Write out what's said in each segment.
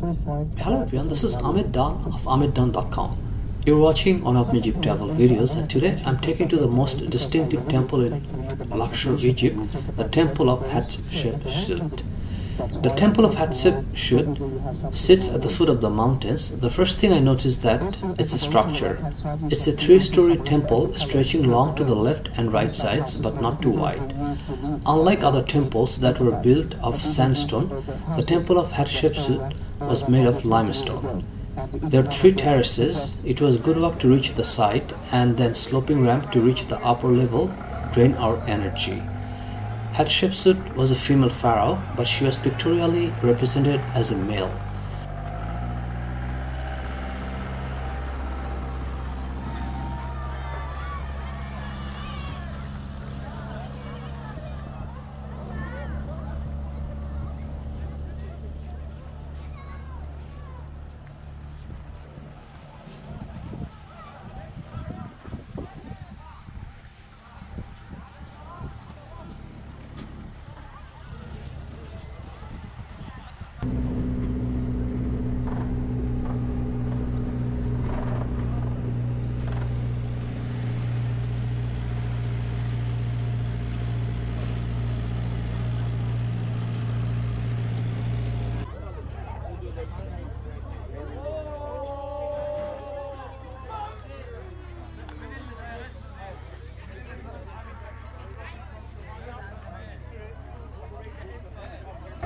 Hello everyone, this is Ahmed Dawn of AhmedDawn.com. You're watching one of my Egypt travel videos and today I'm taking to the most distinctive temple in Luxor, Egypt, the Temple of Hatshepsut. The temple of Hatshepsut sits at the foot of the mountains. The first thing I noticed that it's a structure. It's a three-story temple stretching long to the left and right sides but not too wide. Unlike other temples that were built of sandstone, the temple of Hatshepsut was made of limestone. There are three terraces. It was good luck to reach the site and then sloping ramp to reach the upper level drain our energy. Hatshepsut was a female pharaoh, but she was pictorially represented as a male.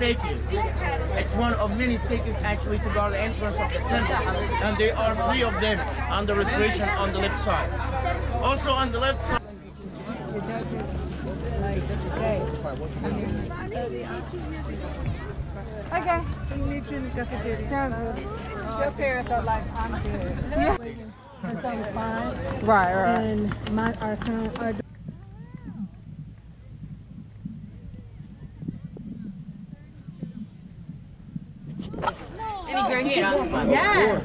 Statues. It's one of many statues actually to guard the entrance of the temple. And there are three of them under restoration on the left side. Also on the left side. Okay. Sounds good. Your parents are like, I'm good. Yeah. Right, right. And my our son, our Any oh, great Yes.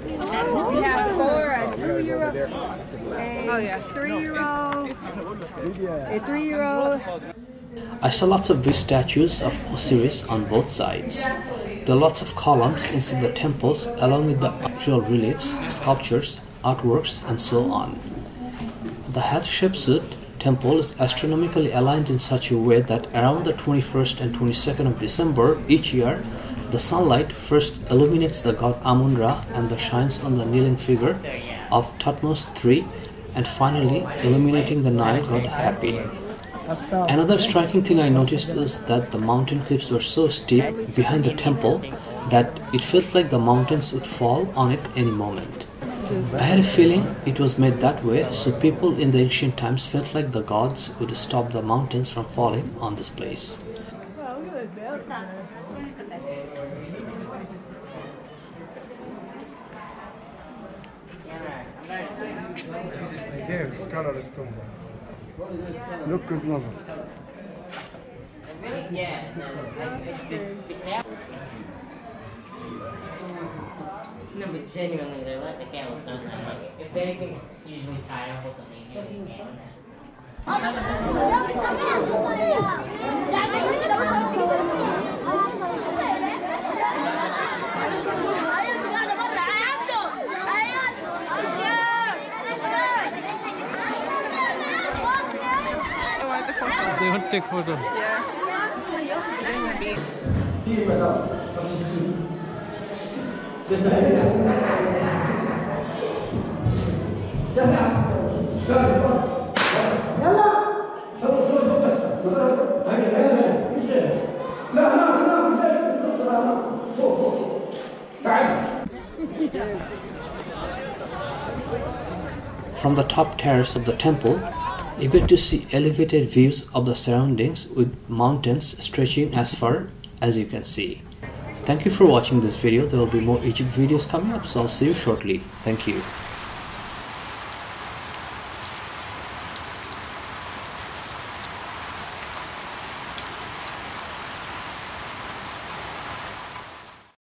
Oh, we have four, a two-year-old, oh, a Oh, yeah. three-year-old, a three-year-old. I saw lots of big statues of Osiris on both sides. There are lots of columns inside the temples along with the actual reliefs, sculptures, artworks and so on. The Hatshepsut temple is astronomically aligned in such a way that around the 21st and 22nd of December each year, the sunlight first illuminates the god Amun-Ra and the shines on the kneeling figure of Thutmose III and finally illuminating the Nile god Hapi. Another striking thing I noticed was that the mountain cliffs were so steep behind the temple that it felt like the mountains would fall on it any moment. I had a feeling it was made that way so people in the ancient times felt like the gods would stop the mountains from falling on this place. Gel, skala restonda. Yok kız nazım. No, but genuinely, they let the camels know something. Like, if anything's usually tied up with something, usually can. They want to take photo. From the top terrace of the temple, you get to see elevated views of the surroundings with mountains stretching as far as you can see. Thank you for watching this video. There will be more Egypt videos coming up, so I'll see you shortly. Thank you.